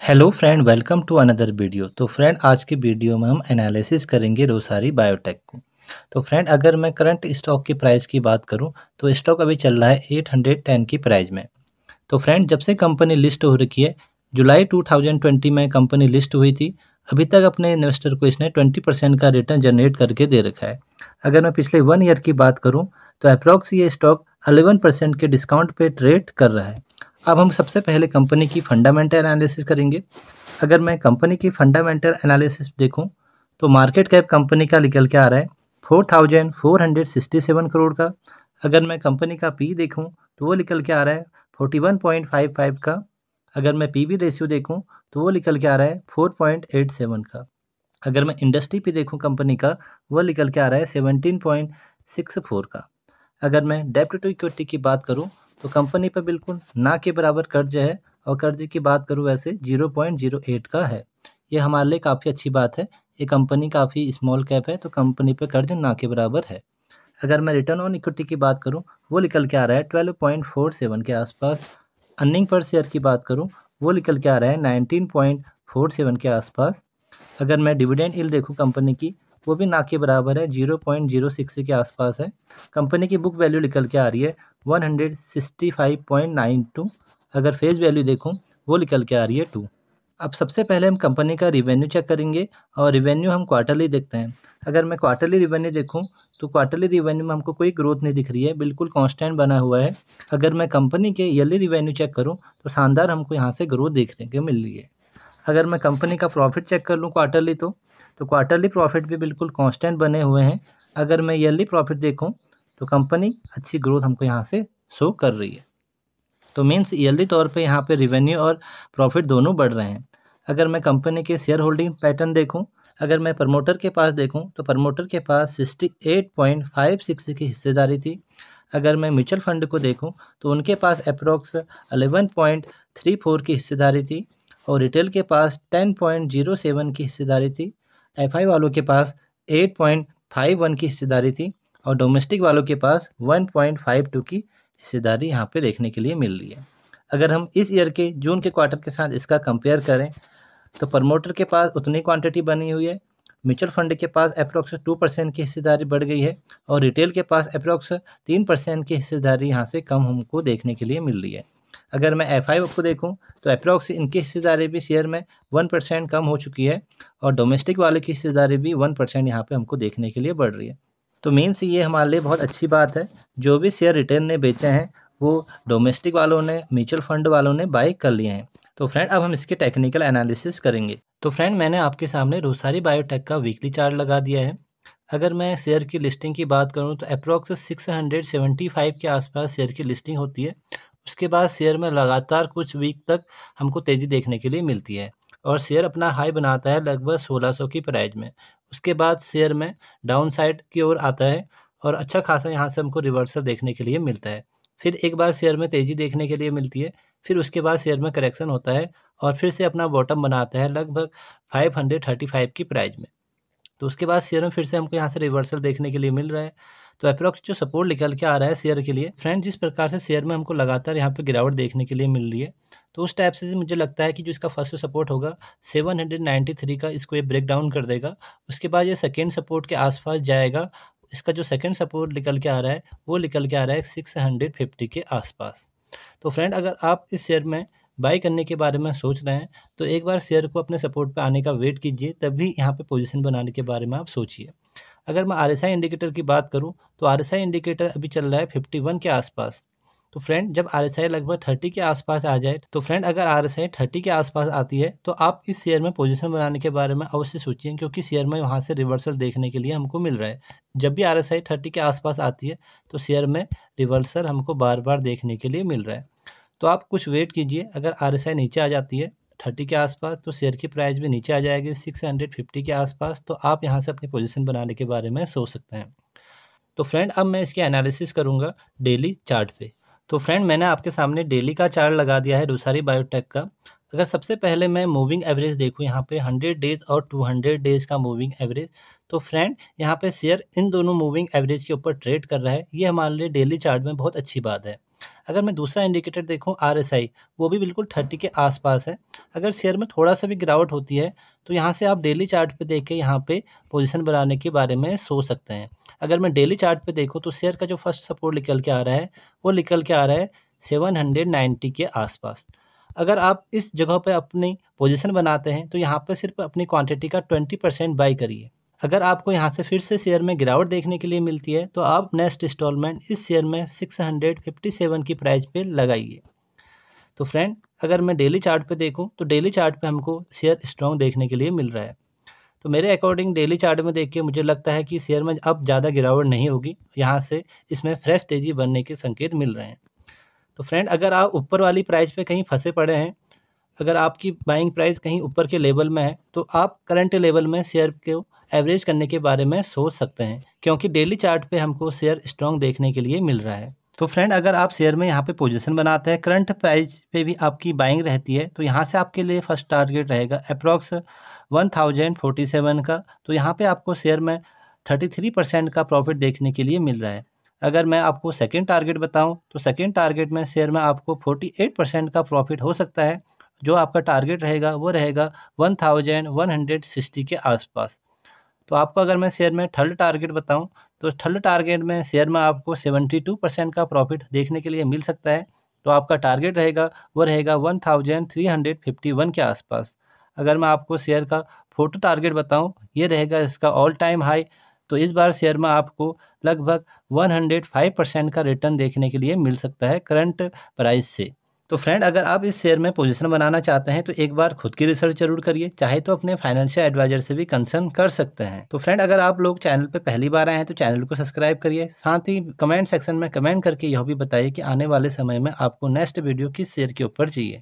Hello friend welcome to another video तो friend आज के वीडियो में हम एनालिसिस करेंगे रोसारी बायोटेक को। तो फ्रेंड अगर मैं करंट स्टॉक की प्राइस की बात करूँ तो स्टॉक अभी चल रहा है 810 की प्राइस में। तो फ्रेंड जब से कंपनी लिस्ट हो रखी है, जुलाई 2020 में कंपनी लिस्ट हुई थी, अभी तक अपने इन्वेस्टर को इसने 20 परसेंट का रिटर्न जनरेट करके दे रखा है। अगर मैं पिछले वन ईयर की बात करूँ तो अप्रॉक्स ये स्टॉक अलेवन परसेंट के डिस्काउंट पर ट्रेड कर रहा है। अब हम सबसे पहले कंपनी की फंडामेंटल एनालिसिस करेंगे। अगर मैं कंपनी की फंडामेंटल एनालिसिस देखूँ तो मार्केट कैप कंपनी का निकल के आ रहा है four thousand four hundred sixty seven crore का। अगर मैं कंपनी का पी देखूँ तो वो निकल के आ रहा है forty one point five five का। अगर मैं पी वी रेशियो देखूँ तो वो निकल के आ रहा है फोर पॉइंट एट सेवन का। अगर मैं इंडस्ट्री पे देखूँ कंपनी का, वो निकल के आ रहा है सेवनटीन पॉइंट सिक्स फोर का। अगर मैं डेप्ट टू इक्विटी की बात करूँ तो कंपनी पर बिल्कुल ना के बराबर कर्ज है और कर्ज की बात करूँ वैसे ज़ीरो पॉइंट ज़ीरो एट का है। ये हमारे लिए काफ़ी अच्छी बात है। ये कंपनी काफ़ी स्मॉल कैप है तो कंपनी पर कर्ज ना के बराबर है। अगर मैं रिटर्न ऑन इक्विटी की बात करूँ, वो निकल के आ रहा है ट्वेल्व पॉइंट फोर सेवन के आसपास। अर्निंग पर शेयर की बात करूँ, वो निकल के आ रहा है नाइनटीन पॉइंट फोर सेवन के आसपास। अगर मैं डिविडेंड इल देखूँ कंपनी की वो भी ना के बराबर है ज़ीरो पॉइंट ज़ीरो सिक्स के आसपास है। कंपनी की बुक वैल्यू निकल के आ रही है one hundred sixty five point nine two अगर फेस वैल्यू देखूँ, वो निकल के आ रही है टू अब सबसे पहले हम कंपनी का रिवेन्यू चेक करेंगे और रिवेन्यू हम क्वार्टरली देखते हैं। अगर मैं क्वार्टरली रिवेन्यू देखूँ तो क्वार्टरली रिवेन्यू में हमको कोई ग्रोथ नहीं दिख रही है, बिल्कुल कांस्टेंट बना हुआ है। अगर मैं कंपनी के ईयरली रिवेन्यू चेक करूँ तो शानदार हमको यहाँ से ग्रोथ देखने को मिल रही है। अगर मैं कंपनी का प्रॉफिट चेक कर लूँ क्वार्टरली तो तो क्वार्टरली प्रॉफिट भी बिल्कुल कांस्टेंट बने हुए हैं। अगर मैं ईयरली प्रॉफिट देखूँ तो कंपनी अच्छी ग्रोथ हमको यहाँ से शो कर रही है। तो मीन्स ईयरली तौर पे यहाँ पे रिवेन्यू और प्रॉफिट दोनों बढ़ रहे हैं। अगर मैं कंपनी के शेयर होल्डिंग पैटर्न देखूँ, अगर मैं प्रमोटर के पास देखूँ तो प्रमोटर के पास sixty eight point five six की हिस्सेदारी थी। अगर मैं म्यूचुअल फंड को देखूँ तो उनके पास approx eleven point three four की हिस्सेदारी थी और रिटेल के पास टेन पॉइंट ज़ीरो सेवन की हिस्सेदारी थी। एफ़ वालों के पास एट पॉइंट फाइव वन की हिस्सेदारी थी और डोमेस्टिक वालों के पास वन पॉइंट फाइव टू की हिस्सेदारी यहाँ पे देखने के लिए मिल रही है। अगर हम इस ईयर के, जून के क्वार्टर के साथ इसका कंपेयर करें तो प्रमोटर के पास उतनी क्वांटिटी बनी हुई है म्यूचुअल फंड के पास अप्रोक्स टू परसेंट की हिस्सेदारी बढ़ गई है और रिटेल के पास अप्रोक्स तीन परसेंट की हिस्सेदारी यहाँ से कम हमको देखने के लिए मिल रही है। अगर मैं एफ़ आई को देखूँ तो अप्रोक्स इनकी हिस्सेदारी भी शेयर में वन परसेंट कम हो चुकी है और डोमेस्टिक वाले की हिस्सेदारी भी वन परसेंट यहाँ पर हमको देखने के लिए बढ़ रही है। तो मीन्स ये हमारे लिए बहुत अच्छी बात है। जो भी शेयर रिटेल ने बेचे हैं, वो डोमेस्टिक वालों ने म्यूचुअल फंड वालों ने बाई कर लिए हैं। तो फ्रेंड अब हम इसके टेक्निकल एनालिसिस करेंगे। तो फ्रेंड मैंने आपके सामने रोसारी बायोटेक का वीकली चार्ट लगा दिया है। अगर मैं शेयर की लिस्टिंग की बात करूँ तो approx six hundred seventy five के आसपास शेयर की लिस्टिंग होती है। उसके बाद शेयर में लगातार कुछ वीक तक हमको तेज़ी देखने के लिए मिलती है और शेयर अपना हाई बनाता है लगभग सोलह सौ की प्राइज में। उसके बाद शेयर में डाउन साइड की ओर आता है और अच्छा खासा यहाँ से हमको रिवर्सल देखने के लिए मिलता है। फिर एक बार शेयर में तेज़ी देखने के लिए मिलती है, फिर उसके बाद शेयर में करेक्शन होता है और फिर से अपना बॉटम बनाता है लगभग फाइव हंड्रेड थर्टी फाइव की प्राइज में। तो उसके बाद शेयर में फिर से हमको यहाँ से रिवर्सल देखने के लिए मिल रहा है। तो अप्रोक्स जो सपोर्ट निकल के आ रहा है शेयर के लिए फ्रेंड जिस प्रकार से शेयर में हमको लगातार यहाँ पे गिरावट देखने के लिए मिल रही है तो उस टाइप से मुझे लगता है कि जो इसका फ़र्स्ट सपोर्ट होगा 793 का इसको ये ब्रेक डाउन कर देगा। उसके बाद ये सेकेंड सपोर्ट के आसपास जाएगा, इसका जो सेकेंड सपोर्ट निकल के आ रहा है, वो निकल के आ रहा है सिक्स हंड्रेड फिफ्टी के आसपास। तो फ्रेंड अगर आप इस शेयर में बाई करने के बारे में सोच रहे हैं तो एक बार शेयर को अपने सपोर्ट पर आने का वेट कीजिए, तभी यहाँ पर पोजिशन बनाने के बारे में आप सोचिए। अगर मैं RSI इंडिकेटर की बात करूँ तो RSI इंडिकेटर अभी चल रहा है फिफ्टी के आसपास। तो फ्रेंड जब RSI लगभग थर्टी के आसपास आ जाए तो फ्रेंड अगर आर एस थर्टी के आसपास आती है तो आप इस शेयर में पोजीशन बनाने के बारे में अवश्य सोचिए, क्योंकि शेयर में वहाँ से रिवर्सल देखने के लिए हमको मिल रहा है। जब भी आर एस थर्टी के आसपास आती है तो शेयर में रिवर्सल हमको बार बार देखने के लिए मिल रहा है। तो आप कुछ वेट कीजिए। अगर RSI नीचे आ जाती है थर्टी के आसपास तो शेयर की प्राइस भी नीचे आ जाएगी सिक्स हंड्रेड फिफ्टी के आसपास तो आप यहाँ से अपनी पोजीशन बनाने के बारे में सोच सकते हैं। तो फ्रेंड, अब मैं इसकी एनालिसिस करूँगा डेली चार्ट पे। तो फ्रेंड, मैंने आपके सामने डेली का चार्ट लगा दिया है रूसारी बायोटेक का। अगर सबसे पहले मैं मूविंग एवरेज देखूँ, यहाँ पे हंड्रेड डेज़ और टू हंड्रेड डेज़ का मूविंग एवरेज तो फ्रेंड, यहाँ पे शेयर इन दोनों मूविंग एवरेज के ऊपर ट्रेड कर रहा है। ये हमारे लिए डेली चार्ट में बहुत अच्छी बात है। अगर मैं दूसरा इंडिकेटर देखूँ आर वो भी बिल्कुल थर्टी के आसपास है। अगर शेयर में थोड़ा सा भी गिरावट होती है तो यहाँ से आप डेली चार्ट पे देख के यहाँ पे पोजीशन बनाने के बारे में सोच सकते हैं। अगर मैं डेली चार्ट पे देखूँ तो शेयर का जो फ़र्स्ट सपोर्ट निकल के आ रहा है, वो निकल के आ रहा है सेवन हंड्रेड नाइन्टी के आसपास। अगर आप इस जगह पे अपनी पोजीशन बनाते हैं तो यहाँ पे सिर्फ़ अपनी क्वांटिटी का ट्वेंटी परसेंट बाई करिए। अगर आपको यहाँ से फिर से शेयर में गिरावट देखने के लिए मिलती है तो आप नेक्स्ट इंस्टॉलमेंट इस शेयर में सिक्स हंड्रेड फिफ्टी सेवन की प्राइस पे लगाइए। तो फ्रेंड अगर मैं डेली चार्ट पे देखूँ तो डेली चार्ट पे हमको शेयर स्ट्रॉन्ग देखने के लिए मिल रहा है। तो मेरे अकॉर्डिंग डेली चार्ट में देख के मुझे लगता है कि शेयर में अब ज़्यादा गिरावट नहीं होगी, यहाँ से इसमें फ्रेश तेज़ी बनने के संकेत मिल रहे हैं। तो फ्रेंड अगर आप ऊपर वाली प्राइस पे कहीं फंसे पड़े हैं अगर आपकी बाइंग प्राइस कहीं ऊपर के लेवल में है तो आप करंट लेवल में शेयर को एवरेज करने के बारे में सोच सकते हैं, क्योंकि डेली चार्ट पे हमको शेयर स्ट्रॉन्ग देखने के लिए मिल रहा है। तो फ्रेंड अगर आप शेयर में यहाँ पे पोजीशन बनाते हैं करंट प्राइस पे भी आपकी बाइंग रहती है तो यहाँ से आपके लिए फ़र्स्ट टारगेट रहेगा approx one thousand forty seven का। तो यहाँ पे आपको शेयर में थर्टी थ्री परसेंट का प्रॉफिट देखने के लिए मिल रहा है। अगर मैं आपको सेकेंड टारगेट बताऊँ तो सेकेंड टारगेट में शेयर में आपको फोर्टी एट परसेंट का प्रॉफिट हो सकता है। जो आपका टारगेट रहेगा, वो रहेगा one thousand one hundred sixty के आसपास। तो आपको अगर मैं शेयर में थर्ड टारगेट बताऊँ तो थर्ड टारगेट में शेयर में आपको सेवेंटी टू परसेंट का प्रॉफिट देखने के लिए मिल सकता है। तो आपका टारगेट रहेगा, वो रहेगा one thousand three hundred fifty one के आसपास। अगर मैं आपको शेयर का फ़ोटो टारगेट बताऊँ, ये रहेगा इसका ऑल टाइम हाई तो इस बार शेयर में आपको लगभग 105 परसेंट का रिटर्न देखने के लिए मिल सकता है करंट प्राइस से। तो फ्रेंड अगर आप इस शेयर में पोजीशन बनाना चाहते हैं तो एक बार खुद की रिसर्च ज़रूर करिए, चाहे तो अपने फाइनेंशियल एडवाइजर से भी कंसर्न कर सकते हैं। तो फ्रेंड अगर आप लोग चैनल पर पहली बार आए हैं तो चैनल को सब्सक्राइब करिए। साथ ही कमेंट सेक्शन में कमेंट करके यह भी बताइए कि आने वाले समय में आपको नेक्स्ट वीडियो किस शेयर के ऊपर चाहिए।